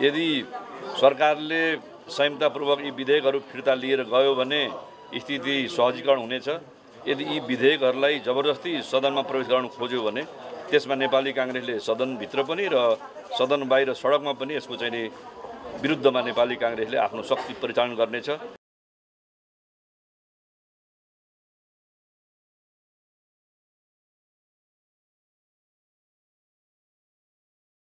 यदि सरकारले संयमतापूर्वक यी विधेयकहरू फिर्ता लिएर गयो भने स्थिति सहजीकरण हुनेछ। यदि यी विधेयकहरूलाई जबरजस्ती सदनमा प्रवेश गराउन खोज्यो भने त्यसमा नेपाली काङ्ग्रेसले सदनभित्र पनि र सदन बाहिर सडकमा पनि यसको चाहिँ विरुद्धमा नेपाली काङ्ग्रेसले आफ्नो शक्ति परिचालन गर्नेछ।